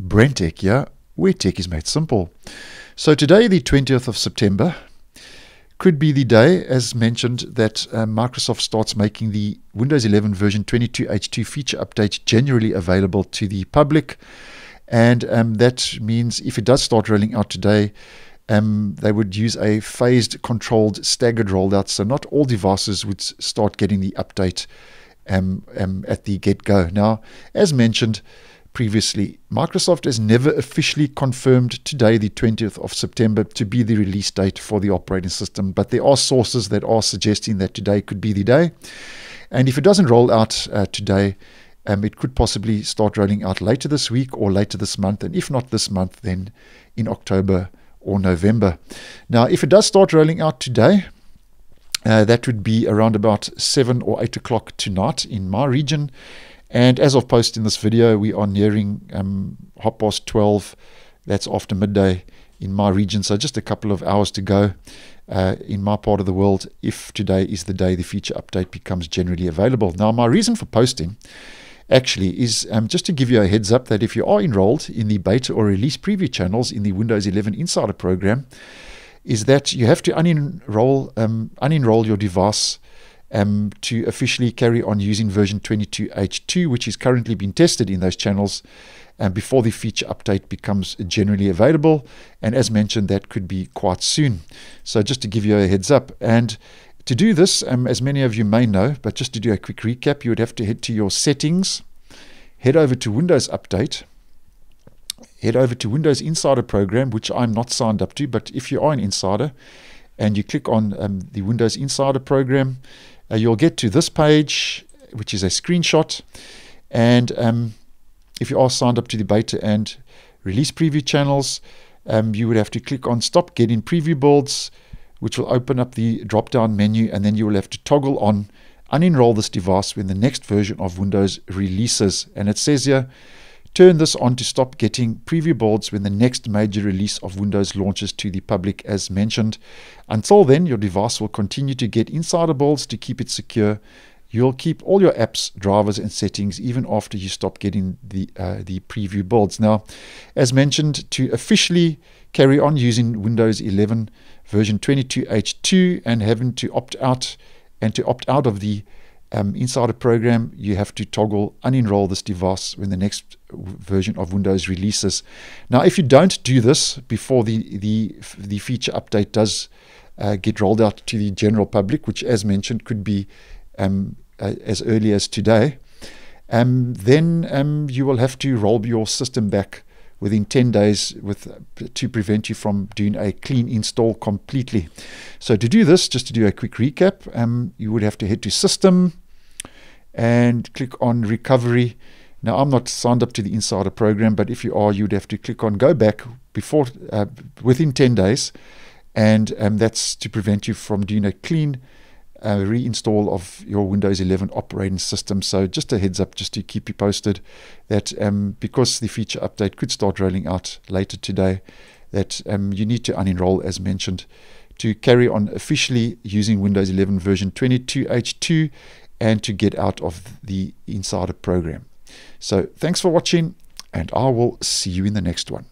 Brentech here, where tech is made simple. So today, the 20th of September, could be the day, as mentioned, that uh, Microsoft starts making the Windows 11 version 22H2 feature update generally available to the public. And um, that means if it does start rolling out today, um, they would use a phased, controlled, staggered rollout. So not all devices would start getting the update um, um, at the get go. Now, as mentioned, previously. Microsoft has never officially confirmed today, the 20th of September, to be the release date for the operating system, but there are sources that are suggesting that today could be the day. And if it doesn't roll out uh, today, um, it could possibly start rolling out later this week or later this month, and if not this month, then in October or November. Now, if it does start rolling out today, uh, that would be around about 7 or 8 o'clock tonight in my region. And as of posting this video, we are nearing um, half past 12. That's after midday in my region. So just a couple of hours to go uh, in my part of the world if today is the day the feature update becomes generally available. Now, my reason for posting actually is um, just to give you a heads up that if you are enrolled in the beta or release preview channels in the Windows 11 Insider program, is that you have to unenroll, um, unenroll your device um, to officially carry on using version 22H2, which is currently being tested in those channels and before the feature update becomes generally available. And as mentioned, that could be quite soon. So just to give you a heads up. And to do this, um, as many of you may know, but just to do a quick recap, you would have to head to your settings, head over to Windows Update, head over to Windows Insider Program, which I'm not signed up to, but if you are an insider and you click on um, the Windows Insider Program, uh, you'll get to this page, which is a screenshot. And um, if you are signed up to the beta and release preview channels, um, you would have to click on Stop Getting Preview Builds, which will open up the drop down menu, and then you will have to toggle on Unenroll this device when the next version of Windows releases. And it says here, Turn this on to stop getting preview builds when the next major release of Windows launches to the public as mentioned. Until then, your device will continue to get insider builds to keep it secure. You'll keep all your apps, drivers, and settings even after you stop getting the uh, the preview builds. Now, as mentioned, to officially carry on using Windows 11 version 22H2 and having to opt out and to opt out of the um, Insider program, you have to toggle unenroll this device when the next version of Windows releases. Now, if you don't do this before the the, the feature update does uh, get rolled out to the general public, which, as mentioned, could be um, uh, as early as today, um, then um, you will have to roll your system back within 10 days with to prevent you from doing a clean install completely. So to do this, just to do a quick recap, um, you would have to head to System and click on Recovery. Now I'm not signed up to the Insider program, but if you are, you'd have to click on Go Back before uh, within 10 days, and um, that's to prevent you from doing a clean uh, reinstall of your Windows 11 operating system. So just a heads up, just to keep you posted, that um, because the feature update could start rolling out later today, that um, you need to unenroll as mentioned to carry on officially using Windows 11 version 22H2 and to get out of the Insider program. So thanks for watching and I will see you in the next one.